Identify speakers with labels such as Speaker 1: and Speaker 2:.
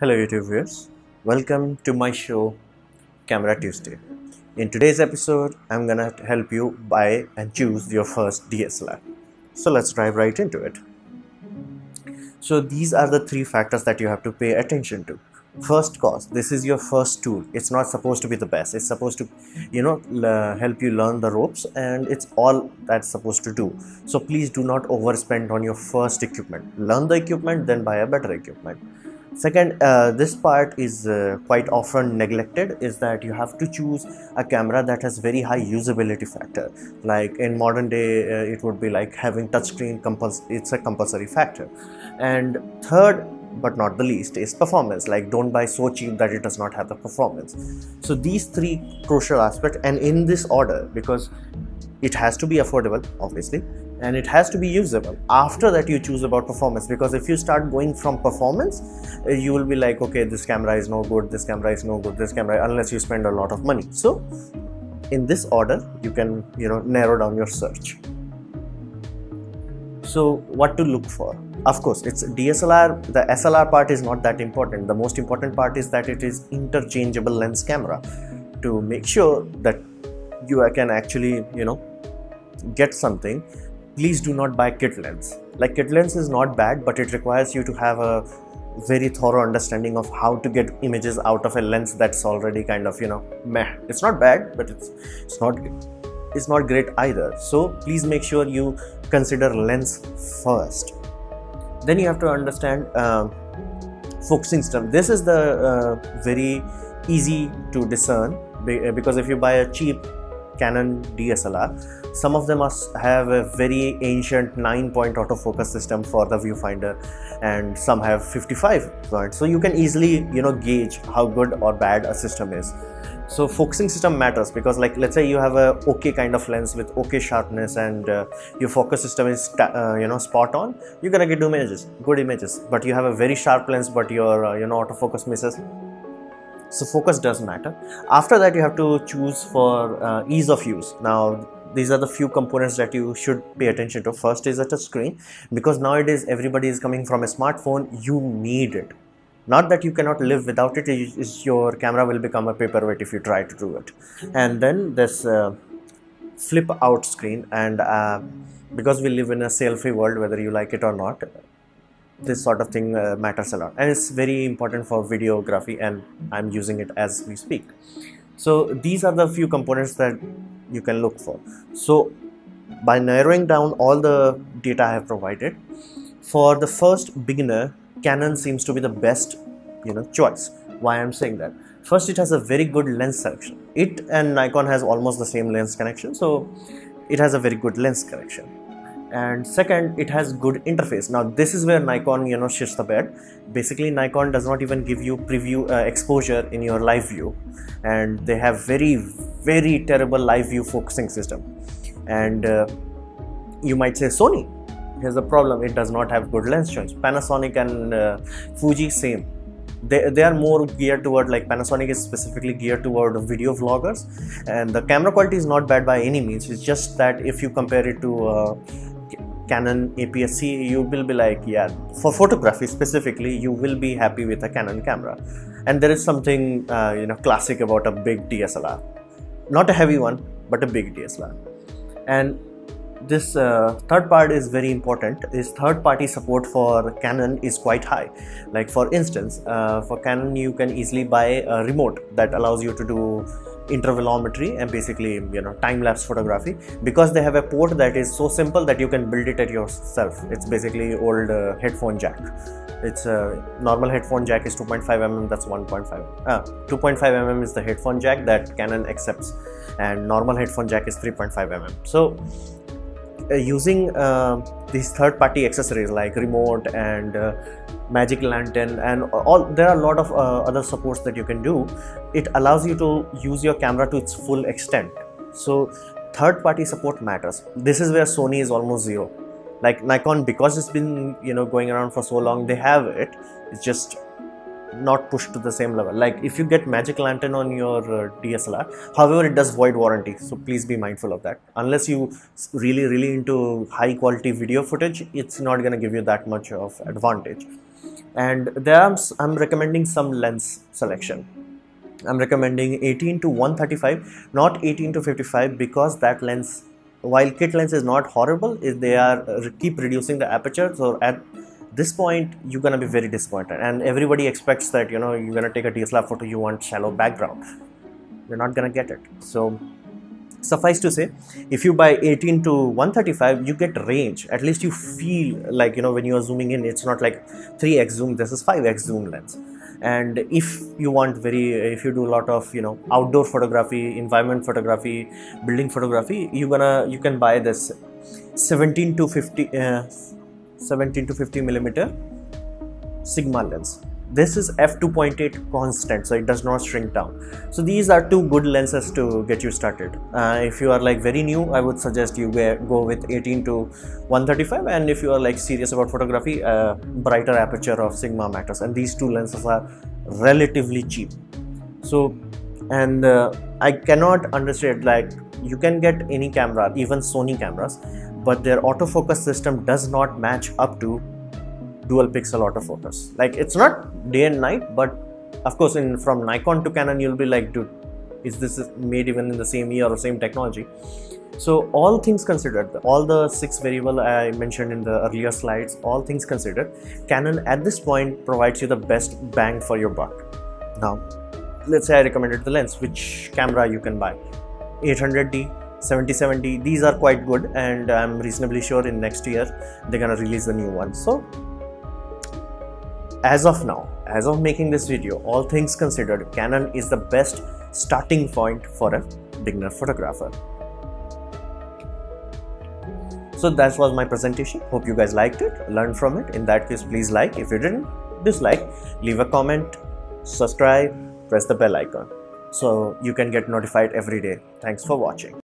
Speaker 1: Hello YouTube viewers, welcome to my show Camera Tuesday. In today's episode, I'm gonna help you buy and choose your first DSLR. So let's dive right into it. So these are the three factors that you have to pay attention to. First cost, this is your first tool. It's not supposed to be the best. It's supposed to, you know, help you learn the ropes and it's all that's supposed to do. So please do not overspend on your first equipment. Learn the equipment, then buy a better equipment second uh, this part is uh, quite often neglected is that you have to choose a camera that has very high usability factor. Like in modern day uh, it would be like having touchscreen compuls- it's a compulsory factor. And third but not the least is performance. Like don't buy so cheap that it does not have the performance. So these three crucial aspects and in this order because it has to be affordable obviously and it has to be usable. After that you choose about performance because if you start going from performance uh, you will be like okay this camera is no good this camera is no good this camera unless you spend a lot of money. So in this order you can you know narrow down your search. So what to look for? Of course it's dslr the slr part is not that important. The most important part is that it is interchangeable lens camera to make sure that you can actually you know get something please do not buy kit lens. Like kit lens is not bad but it requires you to have a very thorough understanding of how to get images out of a lens that's already kind of you know meh. It's not bad but it's it's not it's not great either. So please make sure you consider lens first. Then you have to understand uh, focusing system. This is the uh, very easy to discern because if you buy a cheap canon dslr some of them have a very ancient 9 point autofocus system for the viewfinder and some have 55 points. So you can easily you know gauge how good or bad a system is. So focusing system matters because like let's say you have a okay kind of lens with okay sharpness and uh, your focus system is uh, you know spot on you're gonna get images good images. But you have a very sharp lens but your uh, you know autofocus misses so focus does matter. After that you have to choose for uh, ease of use. Now these are the few components that you should pay attention to. First is a touch screen because nowadays everybody is coming from a smartphone. You need it. Not that you cannot live without it is your camera will become a paperweight if you try to do it. And then this uh, flip out screen and uh, because we live in a selfie world whether you like it or not this sort of thing uh, matters a lot. And it's very important for videography and i'm using it as we speak. So these are the few components that you can look for. So by narrowing down all the data i have provided for the first beginner canon seems to be the best you know choice. Why i'm saying that? First it has a very good lens selection. It and nikon has almost the same lens connection so it has a very good lens correction and second it has good interface. Now this is where nikon you know shits the bed. Basically nikon does not even give you preview uh, exposure in your live view. And they have very very terrible live view focusing system. And uh, you might say sony here's the problem. It does not have good lens choice. Panasonic and uh, fuji same. They, they are more geared toward like panasonic is specifically geared toward video vloggers. And the camera quality is not bad by any means. It's just that if you compare it to uh, Canon APS-C, you will be like, yeah, for photography specifically, you will be happy with a Canon camera. And there is something, uh, you know, classic about a big DSLR. Not a heavy one, but a big DSLR. And this uh, third part is very important is third party support for canon is quite high like for instance uh, for canon you can easily buy a remote that allows you to do intervalometry and basically you know time lapse photography because they have a port that is so simple that you can build it at yourself. It's basically old uh, headphone jack. It's a normal headphone jack is 2.5 mm that's 1.5 uh, 2.5 mm is the headphone jack that canon accepts and normal headphone jack is 3.5 mm. So uh, using uh, these third party accessories like remote and uh, magic lantern and all there are a lot of uh, other supports that you can do. It allows you to use your camera to its full extent. So third party support matters. This is where sony is almost zero. Like nikon because it's been you know going around for so long they have it. It's just not pushed to the same level. Like if you get magic lantern on your uh, dslr however it does void warranty so please be mindful of that. Unless you really really into high quality video footage it's not going to give you that much of advantage. And there I'm, I'm recommending some lens selection. I'm recommending 18 to 135 not 18 to 55 because that lens while kit lens is not horrible if they are uh, keep reducing the aperture so at this point you're gonna be very disappointed. And everybody expects that you know you're gonna take a DSLR photo you want shallow background. You're not gonna get it. So suffice to say if you buy 18 to 135 you get range. At least you feel like you know when you are zooming in it's not like 3x zoom this is 5x zoom lens. And if you want very if you do a lot of you know outdoor photography environment photography building photography you gonna you can buy this 17 to 50 uh, 17 to 50 millimeter sigma lens. This is f2.8 constant so it does not shrink down. So these are two good lenses to get you started. Uh, if you are like very new i would suggest you go with 18 to 135 and if you are like serious about photography uh, brighter aperture of sigma matters. And these two lenses are relatively cheap. So and uh, i cannot understand like you can get any camera even sony cameras but their autofocus system does not match up to dual pixel autofocus. Like it's not day and night but of course in from nikon to canon you'll be like dude is this made even in the same year or same technology? So all things considered all the six variable i mentioned in the earlier slides all things considered canon at this point provides you the best bang for your buck. Now let's say i recommended the lens which camera you can buy? 800d 7070 these are quite good and i'm reasonably sure in next year they're gonna release the new one so as of now, as of making this video, all things considered, Canon is the best starting point for a beginner photographer. So that was my presentation. Hope you guys liked it, learned from it. In that case, please like. If you didn't, dislike, leave a comment, subscribe, press the bell icon so you can get notified every day. Thanks for watching.